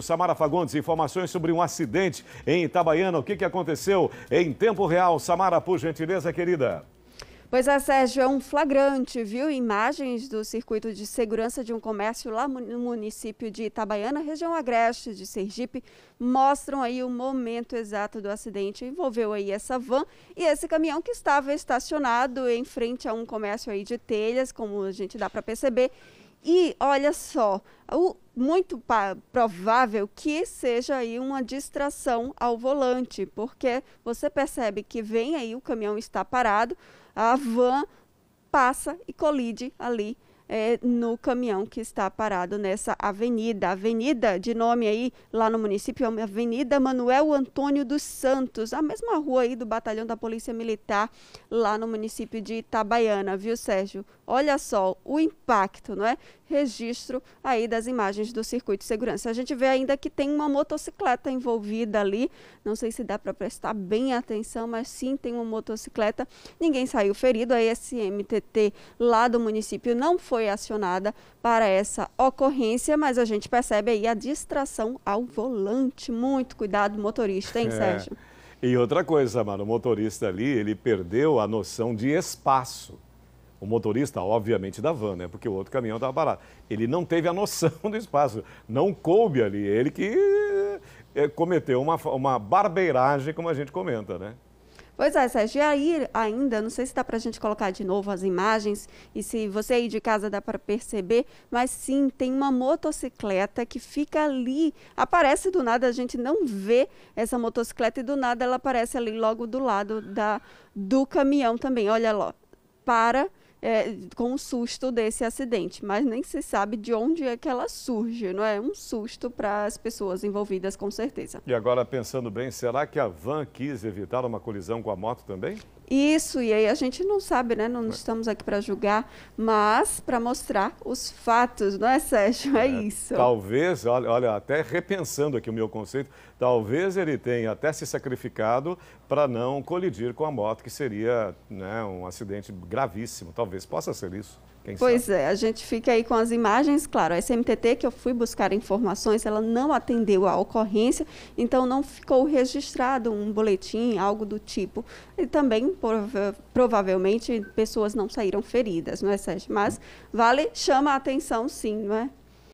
Samara Fagundes, informações sobre um acidente em Itabaiana. O que, que aconteceu em tempo real? Samara, por gentileza, querida. Pois é, Sérgio, é um flagrante, viu? Imagens do circuito de segurança de um comércio lá no município de Itabaiana, região agreste de Sergipe, mostram aí o momento exato do acidente. Envolveu aí essa van e esse caminhão que estava estacionado em frente a um comércio aí de telhas, como a gente dá para perceber. E olha só, o muito provável que seja aí uma distração ao volante, porque você percebe que vem aí o caminhão está parado, a van passa e colide ali é, no caminhão que está parado nessa avenida. Avenida de nome aí lá no município é Avenida Manuel Antônio dos Santos, a mesma rua aí do Batalhão da Polícia Militar lá no município de Itabaiana, viu, Sérgio? Olha só o impacto, não é? Registro aí das imagens do circuito de segurança. A gente vê ainda que tem uma motocicleta envolvida ali. Não sei se dá para prestar bem atenção, mas sim tem uma motocicleta. Ninguém saiu ferido. A SMTT lá do município não foi foi acionada para essa ocorrência, mas a gente percebe aí a distração ao volante. Muito cuidado, motorista, hein, é. Sérgio? E outra coisa, mano, o motorista ali, ele perdeu a noção de espaço. O motorista, obviamente, da van, né? Porque o outro caminhão estava parado. Ele não teve a noção do espaço. Não coube ali. Ele que eh, cometeu uma, uma barbeiragem, como a gente comenta, né? Pois é, Sérgio, e aí ainda, não sei se dá para a gente colocar de novo as imagens e se você aí de casa dá para perceber, mas sim, tem uma motocicleta que fica ali, aparece do nada, a gente não vê essa motocicleta e do nada ela aparece ali logo do lado da, do caminhão também, olha lá, para é, com o susto desse acidente, mas nem se sabe de onde é que ela surge, não é? Um susto para as pessoas envolvidas, com certeza. E agora, pensando bem, será que a van quis evitar uma colisão com a moto também? Isso, e aí a gente não sabe, né? Não estamos aqui para julgar, mas para mostrar os fatos, não é, Sérgio? É, é isso. Talvez, olha, olha, até repensando aqui o meu conceito, talvez ele tenha até se sacrificado para não colidir com a moto, que seria né, um acidente gravíssimo. Talvez possa ser isso. Quem pois sabe? é, a gente fica aí com as imagens, claro, a SMTT que eu fui buscar informações, ela não atendeu a ocorrência, então não ficou registrado um boletim, algo do tipo. E também, prova provavelmente, pessoas não saíram feridas, não é, Sérgio? Mas vale, chama a atenção sim, não é?